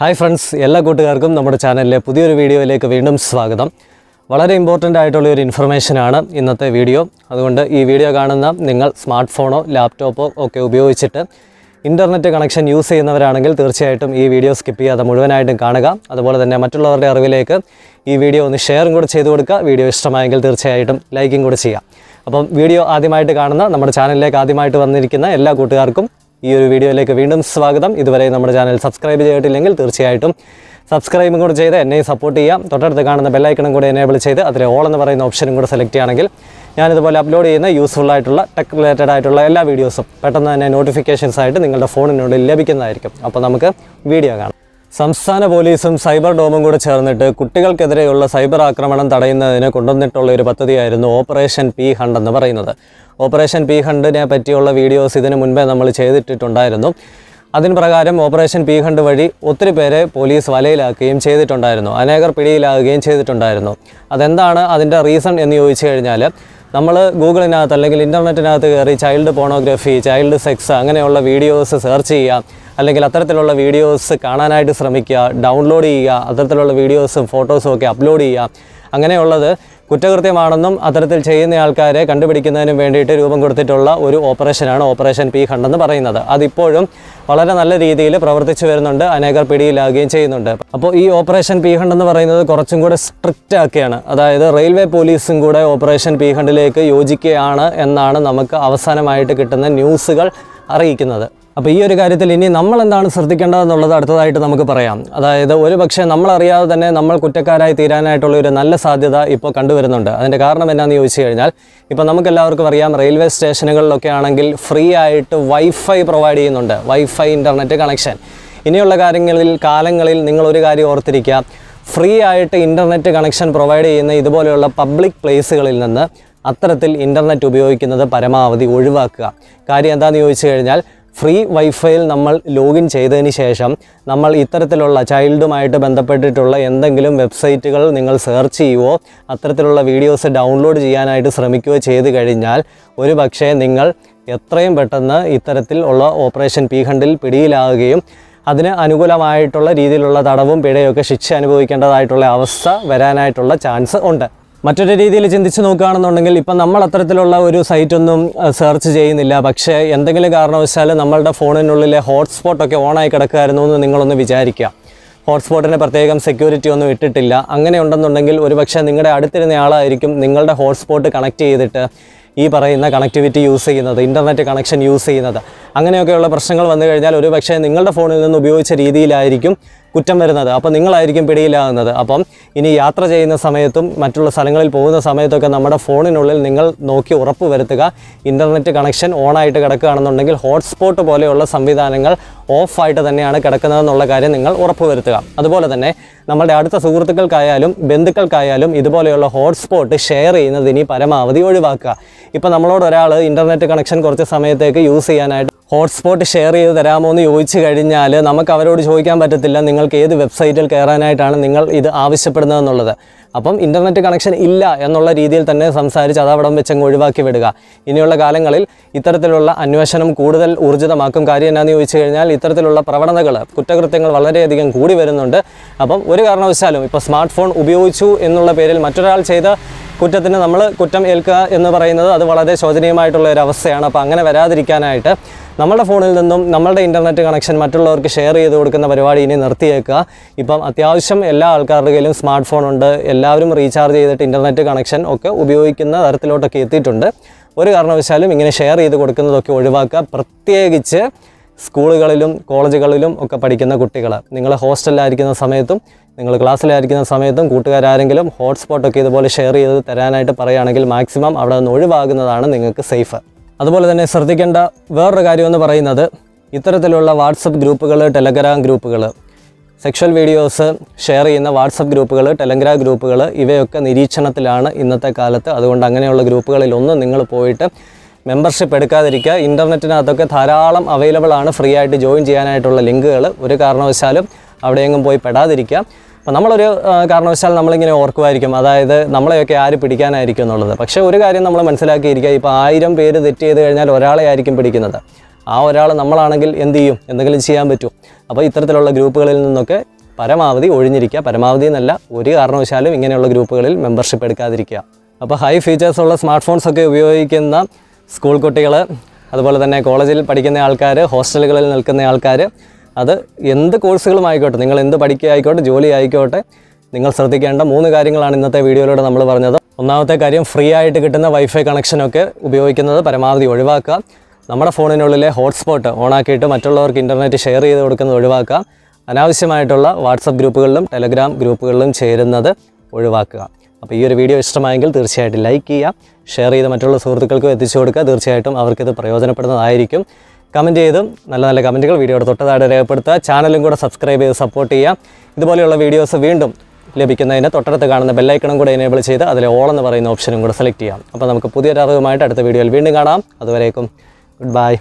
Hi friends എല്ലാ കൂട്ടുകാർക്കും നമ്മുടെ ചാനലിലെ പുതിയൊരു വീഡിയോയിലേക്ക് വീണ്ടും സ്വാഗതം. വളരെ ഇമ്പോർട്ടന്റ് ആയിട്ടുള്ള ഒരു ഇൻഫർമേഷനാണ് ഇന്നത്തെ വീഡിയോ. അതുകൊണ്ട് ഈ വീഡിയോ കാണുന്ന നിങ്ങൾ സ്മാർട്ട് ഫോണോ ലാപ്ടോപ്പോ ഒക്കെ ഉപയോഗിച്ചിട്ട് ഇന്റർനെറ്റ് കണക്ഷൻ യൂസ് ചെയ്യുന്നവരാണെങ്കിൽ തീർച്ചയായിട്ടും ഈ വീഡിയോ സ്കിപ്പ് ചെയ്യാതെ മുഴുവനായിട്ടും കാണുക. അതുപോലെ തന്നെ മറ്റുള്ളവരുടെ അറിവിലേക്ക് ഈ വീഡിയോ ഒന്ന് ഷെയറും കൂടെ ചെയ്തു കൊടുക്കുക. വീഡിയോ ഇഷ്ടമായെങ്കിൽ തീർച്ചയായിട്ടും ലൈക്കും കൂടെ ചെയ്യുക. അപ്പം വീഡിയോ ആദ്യമായിട്ട് കാണുന്ന നമ്മുടെ ചാനലിലേക്ക് ആദ്യമായിട്ട് വന്നിരിക്കുന്ന എല്ലാ കൂട്ടുകാർക്കും ഈ ഒരു വീഡിയോയിലേക്ക് വീണ്ടും സ്വാഗതം. ഇതുവരെ നമ്മുടെ ചാനൽ സബ്സ്ക്രൈബ് ചെയ്തിട്ടില്ലെങ്കിൽ തീർച്ചയായിട്ടും സബ്സ്ക്രൈബും കൂടെ ചെയ്ത് എന്നെ സപ്പോർട്ട് ചെയ്യാം തൊട്ടടുത്ത് കാണുന്ന ബെല്ലൈക്കണും കൂടെ എനേബിൾ ചെയ്ത് അതിലെ ഓൾ എന്ന് പറയുന്ന ഓപ്ഷനും കൂടെ സെലക്ട് ചെയ്യുകയാണെങ്കിൽ ഞാനിതുപോലെ അപ്ലോഡ് ചെയ്യുന്ന യൂസ്ഫുൾ ആയിട്ടുള്ള ടെക് റിലേറ്റഡ് ആയിട്ടുള്ള എല്ലാ വീഡിയോസും പെട്ടെന്ന് തന്നെ നോട്ടിഫിക്കേഷൻസ് ആയിട്ട് നിങ്ങളുടെ ഫോണിനുള്ളിൽ ലഭിക്കുന്നതായിരിക്കും. അപ്പോൾ നമുക്ക് വീഡിയോ കാണാം. സംസ്ഥാന പോലീസും സൈബർ ഡോമും കൂടെ ചേർന്നിട്ട് കുട്ടികൾക്കെതിരെയുള്ള സൈബർ ആക്രമണം തടയുന്നതിന് കൊണ്ടുവന്നിട്ടുള്ള ഒരു പദ്ധതിയായിരുന്നു ഓപ്പറേഷൻ പി ഹണ്ട് എന്ന് പറയുന്നത്. ഓപ്പറേഷൻ പി ഹണ്ടിനെ പറ്റിയുള്ള വീഡിയോസ് ഇതിനു മുൻപേ നമ്മൾ ചെയ്തിട്ടുണ്ടായിരുന്നു അതിന് പ്രകാരം ഓപ്പറേഷൻ പി ഹണ്ട് വഴി ഒത്തിരി പേരെ പോലീസ് വലയിലാക്കുകയും ചെയ്തിട്ടുണ്ടായിരുന്നു. അനേകർ പിടിയിലാകുകയും ചെയ്തിട്ടുണ്ടായിരുന്നു. അതെന്താണ് അതിന്റെ റീസൺ എന്ന് ചോദിച്ചു കഴിഞ്ഞാൽ നമ്മൾ ഗൂഗിളിനകത്ത് അല്ലെങ്കിൽ ഇന്റർനെറ്റിനകത്ത് കയറി ചൈൽഡ് പോണോഗ്രഫി ചൈൽഡ് സെക്സ് അങ്ങനെയുള്ള വീഡിയോസ് സെർച്ച് ചെയ്യുക അല്ലെങ്കിൽ അത്തരത്തിലുള്ള വീഡിയോസ് കാണാനായിട്ട് ശ്രമിക്കുക ഡൗൺലോഡ് ചെയ്യുക അത്തരത്തിലുള്ള വീഡിയോസും ഫോട്ടോസും ഒക്കെ അപ്ലോഡ് ചെയ്യുക അങ്ങനെയുള്ളത് കുറ്റകൃത്യമാണെന്നും അത്തരത്തിൽ ചെയ്യുന്ന ആൾക്കാരെ കണ്ടുപിടിക്കുന്നതിനും വേണ്ടിയിട്ട് രൂപം കൊടുത്തിട്ടുള്ള ഒരു ഓപ്പറേഷനാണ് ഓപ്പറേഷൻ പി ഹണ്ട് എന്ന് പറയുന്നത്. അതിപ്പോഴും വളരെ നല്ല രീതിയിൽ പ്രവർത്തിച്ചു വരുന്നുണ്ട് അനേകർ പിടിയിലാകുകയും ചെയ്യുന്നുണ്ട്. അപ്പോൾ ഈ ഓപ്പറേഷൻ പി ഹണ്ട് എന്ന് പറയുന്നത് കുറച്ചും കൂടെ സ്ട്രിക്റ്റ് ആക്കിയാണ്. അതായത് റെയിൽവേ പോലീസും കൂടെ ഓപ്പറേഷൻ പി ഹണ്ടിലേക്ക് യോജിക്കുകയാണ് എന്നാണ് നമുക്ക് അവസാനമായിട്ട് കിട്ടുന്ന ന്യൂസുകൾ അറിയിക്കുന്നത്. അപ്പോൾ ഈ ഒരു കാര്യത്തിൽ ഇനി നമ്മൾ എന്താണ് ശ്രദ്ധിക്കേണ്ടതെന്നുള്ളത് അടുത്തതായിട്ട് നമുക്ക് പറയാം. അതായത് ഒരു പക്ഷേ നമ്മളറിയാതെ തന്നെ നമ്മൾ കുറ്റക്കാരായി തീരാനായിട്ടുള്ള ഒരു നല്ല സാധ്യത ഇപ്പോൾ കണ്ടുവരുന്നുണ്ട്. അതിന്റെ കാരണം എന്താണെന്ന് ചോദിച്ചു കഴിഞ്ഞാൽ ഇപ്പോൾ നമുക്കെല്ലാവർക്കും അറിയാം റെയിൽവേ സ്റ്റേഷനുകളിലൊക്കെ ആണെങ്കിൽ ഫ്രീ ആയിട്ട് വൈഫൈ പ്രൊവൈഡ് ചെയ്യുന്നുണ്ട്. വൈഫൈ ഇന്റർനെറ്റ് കണക്ഷൻ ഇനിയുള്ള കാര്യങ്ങളിൽ കാലങ്ങളിൽ നിങ്ങൾ ഒരു കാര്യം ഓർത്തിരിക്കുക. ഫ്രീ ആയിട്ട് ഇന്റർനെറ്റ് കണക്ഷൻ പ്രൊവൈഡ് ചെയ്യുന്ന ഇതുപോലെയുള്ള പബ്ലിക് പ്ലേസുകളിൽ നിന്ന് അത്തരത്തിൽ ഇന്റർനെറ്റ് ഉപയോഗിക്കുന്നത് പരമാവധി ഒഴിവാക്കുക. കാര്യം എന്താണെന്ന് ചോദിച്ചു കഴിഞ്ഞാൽ ഫ്രീ വൈഫൈയിൽ നമ്മൾ ലോഗിൻ ചെയ്തതിന് ശേഷം നമ്മൾ ഇത്തരത്തിലുള്ള ചൈൽഡുമായിട്ട് ബന്ധപ്പെട്ടിട്ടുള്ള എന്തെങ്കിലും വെബ്സൈറ്റുകൾ നിങ്ങൾ സെർച്ച് ചെയ്യുവോ അത്തരത്തിലുള്ള വീഡിയോസ് ഡൗൺലോഡ് ചെയ്യാനായിട്ട് ശ്രമിക്കുകയോ ചെയ്തു കഴിഞ്ഞാൽ ഒരു നിങ്ങൾ എത്രയും പെട്ടെന്ന് ഇത്തരത്തിൽ ഉള്ള ഓപ്പറേഷൻ പി ഹണ്ടിൽ പിടിയിലാകുകയും അതിന് അനുകൂലമായിട്ടുള്ള രീതിയിലുള്ള തടവും പിഴയൊക്കെ ശിക്ഷ അനുഭവിക്കേണ്ടതായിട്ടുള്ള അവസ്ഥ വരാനായിട്ടുള്ള ചാൻസ് ഉണ്ട്. മറ്റൊരു രീതിയിൽ ചിന്തിച്ച് നോക്കുകയാണെന്നുണ്ടെങ്കിൽ ഇപ്പം നമ്മൾ അത്തരത്തിലുള്ള ഒരു സൈറ്റൊന്നും സെർച്ച് ചെയ്യുന്നില്ല. പക്ഷേ എന്തെങ്കിലും കാരണവശാൽ നമ്മളുടെ ഫോണിനുള്ളിലെ ഹോട്ട്സ്പോട്ടൊക്കെ ഓണായി കിടക്കുമായിരുന്നു എന്ന് നിങ്ങളൊന്ന് വിചാരിക്കുക. ഹോട്ട്സ്പോട്ടിന് പ്രത്യേകം സെക്യൂരിറ്റി ഒന്നും ഇട്ടിട്ടില്ല. അങ്ങനെ ഉണ്ടെന്നുണ്ടെങ്കിൽ ഒരുപക്ഷെ നിങ്ങളുടെ അടുത്തിരുന്ന ആളായിരിക്കും നിങ്ങളുടെ ഹോട്ട്സ്പോട്ട് കണക്ട് ചെയ്തിട്ട് ഈ പറയുന്ന കണക്ടിവിറ്റി യൂസ് ചെയ്യുന്നത് ഇന്റർനെറ്റ് കണക്ഷൻ യൂസ് ചെയ്യുന്നത്. അങ്ങനെയൊക്കെയുള്ള പ്രശ്നങ്ങൾ വന്നു കഴിഞ്ഞാൽ ഒരു പക്ഷേ നിങ്ങളുടെ ഫോണിൽ നിന്ന് ഉപയോഗിച്ച രീതിയിലായിരിക്കും കുറ്റം വരുന്നത്. അപ്പോൾ നിങ്ങളായിരിക്കും പിടിയിലാകുന്നത്. അപ്പം ഇനി യാത്ര ചെയ്യുന്ന സമയത്തും മറ്റുള്ള സ്ഥലങ്ങളിൽ പോകുന്ന സമയത്തൊക്കെ നമ്മുടെ ഫോണിനുള്ളിൽ നിങ്ങൾ നോക്കി ഉറപ്പ് വരുത്തുക. ഇന്റർനെറ്റ് കണക്ഷൻ ഓണായിട്ട് കിടക്കുകയാണെന്നുണ്ടെങ്കിൽ ഹോട്ട്സ്പോട്ട് പോലെയുള്ള സംവിധാനങ്ങൾ ഓഫായിട്ട് തന്നെയാണ് കിടക്കുന്നതെന്നുള്ള കാര്യം നിങ്ങൾ ഉറപ്പ് വരുത്തുക. അതുപോലെ തന്നെ നമ്മളുടെ അടുത്ത സുഹൃത്തുക്കൾക്കായാലും ബന്ധുക്കൾക്കായാലും ഇതുപോലെയുള്ള ഹോട്ട്സ്പോട്ട് ഷെയർ ചെയ്യുന്നത് ഇനി പരമാവധി ഒഴിവാക്കുക. ഇപ്പോൾ നമ്മളോട് ഒരാൾ ഇന്റർനെറ്റ് കണക്ഷൻ കുറച്ച് സമയത്തേക്ക് യൂസ് ചെയ്യാനായിട്ട് ഹോട്ട്സ്പോട്ട് ഷെയർ ചെയ്ത് തരാമോ എന്ന് ചോദിച്ചു കഴിഞ്ഞാൽ നമുക്ക് അവരോട് ചോദിക്കാൻ പറ്റത്തില്ല നിങ്ങൾക്ക് ഏത് വെബ്സൈറ്റിൽ കയറാനായിട്ടാണ് നിങ്ങൾ ഇത് ആവശ്യപ്പെടുന്നതെന്നുള്ളത് അപ്പം ഇന്റർനെറ്റ് കണക്ഷൻ ഇല്ല എന്നുള്ള രീതിയിൽ തന്നെ സംസാരിച്ച് അത് വെച്ചങ്ങ് ഒഴിവാക്കി വിടുക. ഇനിയുള്ള കാലങ്ങളിൽ ഇത്തരത്തിലുള്ള അന്വേഷണം കൂടുതൽ ഊർജിതമാക്കും കാര്യം എന്നാന്ന് ചോദിച്ചു കഴിഞ്ഞാൽ ഇത്തരത്തിലുള്ള പ്രവണതകൾ കുറ്റകൃത്യങ്ങൾ വളരെയധികം കൂടി വരുന്നുണ്ട്. അപ്പം ഒരു കാരണവശാലും ഇപ്പോൾ സ്മാർട്ട് ഫോൺ ഉപയോഗിച്ചു എന്നുള്ള പേരിൽ മറ്റൊരാൾ ചെയ്ത കുറ്റത്തിന് നമ്മൾ കുറ്റം ഏൽക്കുക എന്ന് പറയുന്നത് അത് വളരെ ശോചനീയമായിട്ടുള്ള ഒരു അവസ്ഥയാണ്. അപ്പോൾ അങ്ങനെ വരാതിരിക്കാനായിട്ട് നമ്മുടെ ഫോണിൽ നിന്നും നമ്മളുടെ ഇന്റർനെറ്റ് കണക്ഷൻ മറ്റുള്ളവർക്ക് ഷെയർ ചെയ്ത് കൊടുക്കുന്ന പരിപാടി ഇനി നിർത്തിയേക്കുക. ഇപ്പം അത്യാവശ്യം എല്ലാ ആൾക്കാരുടെ കയ്യിലും സ്മാർട്ട് ഫോൺ ഉണ്ട്. എല്ലാവരും റീചാർജ് ചെയ്തിട്ട് ഇന്റർനെറ്റ് കണക്ഷൻ ഒക്കെ ഉപയോഗിക്കുന്ന തരത്തിലോട്ടൊക്കെ എത്തിയിട്ടുണ്ട്. ഒരു കാരണവശാലും ഇങ്ങനെ ഷെയർ ചെയ്ത് കൊടുക്കുന്നതൊക്കെ ഒഴിവാക്കുക. പ്രത്യേകിച്ച് സ്കൂളുകളിലും കോളേജുകളിലും ഒക്കെ പഠിക്കുന്ന കുട്ടികൾ നിങ്ങൾ ഹോസ്റ്റലിലായിരിക്കുന്ന സമയത്തും നിങ്ങൾ ക്ലാസ്സിലായിരിക്കുന്ന സമയത്തും കൂട്ടുകാരാരെങ്കിലും ഹോട്ട്സ്പോട്ടൊക്കെ ഇതുപോലെ ഷെയർ ചെയ്ത് തരാനായിട്ട് പറയുകയാണെങ്കിൽ മാക്സിമം അവിടെ നിന്ന് ഒഴിവാകുന്നതാണ് നിങ്ങൾക്ക് സേഫ് അതുപോലെ തന്നെ ശ്രദ്ധിക്കേണ്ട വേറൊരു കാര്യമെന്ന് പറയുന്നത് ഇത്തരത്തിലുള്ള വാട്സപ്പ് ഗ്രൂപ്പുകൾ ടെലഗ്രാം ഗ്രൂപ്പുകൾ സെക്ഷൽ വീഡിയോസ് ഷെയർ ചെയ്യുന്ന വാട്സപ്പ് ഗ്രൂപ്പുകൾ ടെലഗ്രാം ഗ്രൂപ്പുകൾ ഇവയൊക്കെ നിരീക്ഷണത്തിലാണ് ഇന്നത്തെ കാലത്ത്. അതുകൊണ്ട് അങ്ങനെയുള്ള ഗ്രൂപ്പുകളിലൊന്നും നിങ്ങൾ പോയിട്ട് മെമ്പർഷിപ്പ് എടുക്കാതിരിക്കുക. ഇന്റർനെറ്റിനകത്തൊക്കെ ധാരാളം അവൈലബിൾ ആണ്. ഫ്രീ ആയിട്ട് ജോയിൻ ചെയ്യാനായിട്ടുള്ള ലിങ്കുകൾ ഒരു കാരണവശാലും അവിടെയെങ്കിലും പോയി പെടാതിരിക്കുക. അപ്പോൾ നമ്മളൊരു കാരണവശാൽ നമ്മളിങ്ങനെ ഓർക്കുമായിരിക്കും. അതായത് നമ്മളെയൊക്കെ ആര് പിടിക്കാനായിരിക്കും എന്നുള്ളത്. പക്ഷേ ഒരു കാര്യം നമ്മൾ മനസ്സിലാക്കിയിരിക്കുക ഇപ്പോൾ ആയിരം പേര് തെറ്റ് ചെയ്ത് കഴിഞ്ഞാൽ ഒരാളെ ആയിരിക്കും പിടിക്കുന്നത്. ആ ഒരാൾ നമ്മളാണെങ്കിൽ എന്ത് ചെയ്യും? എന്തെങ്കിലും ചെയ്യാൻ പറ്റും. അപ്പോൾ ഇത്തരത്തിലുള്ള ഗ്രൂപ്പുകളിൽ നിന്നൊക്കെ പരമാവധി ഒഴിഞ്ഞിരിക്കുക. പരമാവധി എന്നല്ല ഒരു കാരണവശാലും ഇങ്ങനെയുള്ള ഗ്രൂപ്പുകളിൽ മെമ്പർഷിപ്പ് എടുക്കാതിരിക്കുക. അപ്പോൾ ഹൈ ഫീച്ചേഴ്സ് ഉള്ള സ്മാർട്ട് ഫോൺസൊക്കെ ഉപയോഗിക്കുന്ന സ്കൂൾ കുട്ടികൾ അതുപോലെ തന്നെ കോളേജിൽ പഠിക്കുന്ന ആൾക്കാർ ഹോസ്റ്റലുകളിൽ നിൽക്കുന്ന ആൾക്കാർ അത് എന്ത് കോഴ്സുകളും ആയിക്കോട്ടെ നിങ്ങൾ എന്ത് പഠിക്കുക ആയിക്കോട്ടെ ജോലി ആയിക്കോട്ടെ നിങ്ങൾ ശ്രദ്ധിക്കേണ്ട മൂന്ന് കാര്യങ്ങളാണ് ഇന്നത്തെ വീഡിയോയിലൂടെ നമ്മൾ പറഞ്ഞത്. ഒന്നാമത്തെ കാര്യം ഫ്രീ ആയിട്ട് കിട്ടുന്ന വൈഫൈ കണക്ഷനൊക്കെ ഉപയോഗിക്കുന്നത് പരമാവധി ഒഴിവാക്കുക. നമ്മുടെ ഫോണിനുള്ളിലെ ഹോട്ട്സ്പോട്ട് ഓണാക്കിയിട്ട് മറ്റുള്ളവർക്ക് ഇന്റർനെറ്റ് ഷെയർ ചെയ്ത് കൊടുക്കുന്നത് ഒഴിവാക്കുക. അനാവശ്യമായിട്ടുള്ള വാട്സപ്പ് ഗ്രൂപ്പുകളിലും ടെലഗ്രാം ഗ്രൂപ്പുകളിലും ചേരുന്നത് ഒഴിവാക്കുക. അപ്പോൾ ഈ ഒരു വീഡിയോ ഇഷ്ടമായെങ്കിൽ തീർച്ചയായിട്ടും ലൈക്ക് ചെയ്യുക. ഷെയർ ചെയ്ത് മറ്റുള്ള സുഹൃത്തുക്കൾക്കും എത്തിച്ചു കൊടുക്കുക. തീർച്ചയായിട്ടും അവർക്കിത് പ്രയോജനപ്പെടുന്നതായിരിക്കും. കമന്റ് ചെയ്തും നല്ല നല്ല കമന്റുകൾ വീഡിയോയുടെ തൊട്ടതായിട്ട് രേഖപ്പെടുത്തുക. ചാനലും കൂടെ സബ്സ്ക്രൈബ് ചെയ്ത് സപ്പോർട്ട് ചെയ്യുക. ഇതുപോലെയുള്ള വീഡിയോസ് വീണ്ടും ലഭിക്കുന്നതിന് തൊട്ടടുത്ത് കാണുന്ന ബെല്ലൈക്കണും കൂടെ എനേബിൾ ചെയ്ത് അതിലെ ഓൾ എന്ന് പറയുന്ന ഓപ്ഷനും കൂടെ സെലക്ട് ചെയ്യാം. അപ്പോൾ നമുക്ക് പുതിയൊരു അറിവുമായിട്ട് അടുത്ത വീഡിയോയിൽ വീണ്ടും കാണാം. അതുവരേക്കും ഗുഡ് ബൈ